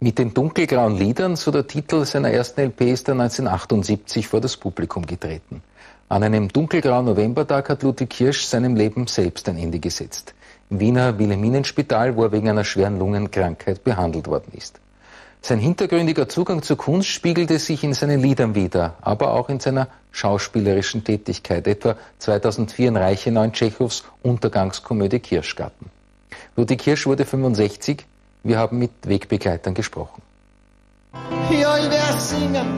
Mit den dunkelgrauen Liedern, so der Titel seiner ersten LP, ist er 1978 vor das Publikum getreten. An einem dunkelgrauen Novembertag hat Ludwig Hirsch seinem Leben selbst ein Ende gesetzt. Im Wiener Wilhelminenspital, wo er wegen einer schweren Lungenkrankheit behandelt worden ist. Sein hintergründiger Zugang zur Kunst spiegelte sich in seinen Liedern wider, aber auch in seiner schauspielerischen Tätigkeit, etwa 2004 in Reichenau in Tschechows Untergangskomödie Kirschgarten. Ludwig Hirsch wurde 65. Wir haben mit Wegbegleitern gesprochen. Ja, ich werde singen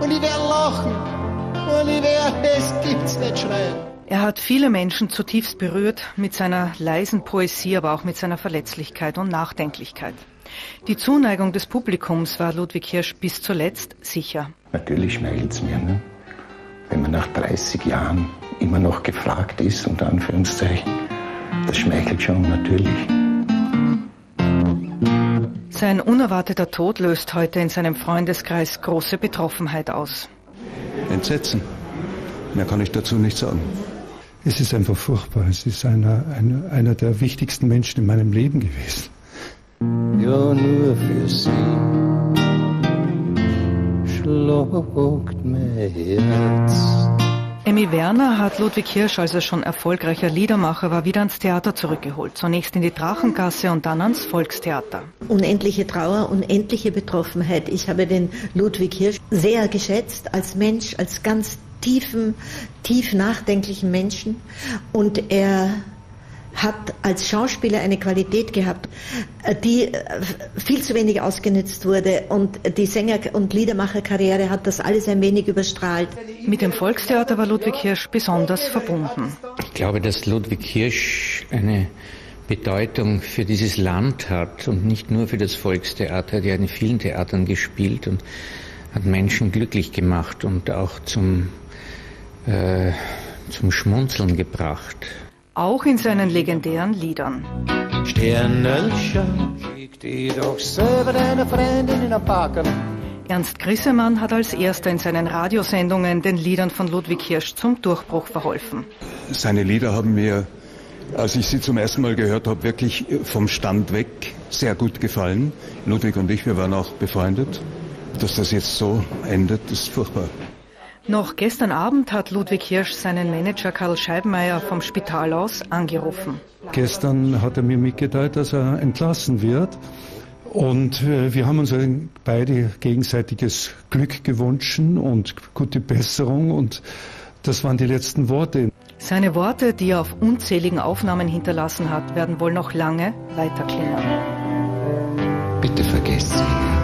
und ich werde lachen und ich werde, es gibt's nicht schreien. Er hat viele Menschen zutiefst berührt mit seiner leisen Poesie, aber auch mit seiner Verletzlichkeit und Nachdenklichkeit. Die Zuneigung des Publikums war Ludwig Hirsch bis zuletzt sicher. Natürlich schmeichelt es mir, ne? wenn man nach 30 Jahren immer noch gefragt ist, unter Anführungszeichen. Das schmeichelt schon natürlich. Sein unerwarteter Tod löst heute in seinem Freundeskreis große Betroffenheit aus. Entsetzen. Mehr kann ich dazu nicht sagen. Es ist einfach furchtbar. Es ist einer, einer, einer der wichtigsten Menschen in meinem Leben gewesen. Ja, nur für sie schlagt mein Herz. Emmy Werner hat Ludwig Hirsch, als er schon erfolgreicher Liedermacher war, wieder ans Theater zurückgeholt. Zunächst in die Drachengasse und dann ans Volkstheater. Unendliche Trauer, unendliche Betroffenheit. Ich habe den Ludwig Hirsch sehr geschätzt als Mensch, als ganz tiefen, tief nachdenklichen Menschen. Und er hat als Schauspieler eine Qualität gehabt, äh, die äh, viel zu wenig ausgenutzt wurde und die Sänger- und Liedermacherkarriere hat das alles ein wenig überstrahlt. Mit dem Volkstheater war Ludwig Hirsch besonders verbunden. Ich glaube, dass Ludwig Hirsch eine Bedeutung für dieses Land hat und nicht nur für das Volkstheater. Er hat ja in vielen Theatern gespielt und hat Menschen glücklich gemacht und auch zum, äh, zum Schmunzeln gebracht auch in seinen legendären Liedern. Sternenschein, schick die doch selber deine Freundin in Parken. Ernst Grissemann hat als erster in seinen Radiosendungen den Liedern von Ludwig Hirsch zum Durchbruch verholfen. Seine Lieder haben mir, als ich sie zum ersten Mal gehört habe, wirklich vom Stand weg sehr gut gefallen. Ludwig und ich, wir waren auch befreundet. Dass das jetzt so endet, ist furchtbar. Noch gestern Abend hat Ludwig Hirsch seinen Manager Karl Scheibmeier vom Spital aus angerufen. Gestern hat er mir mitgeteilt, dass er entlassen wird. Und äh, wir haben uns beide gegenseitiges Glück gewünscht und gute Besserung. Und das waren die letzten Worte. Seine Worte, die er auf unzähligen Aufnahmen hinterlassen hat, werden wohl noch lange weiterklingen. Bitte vergesst sie.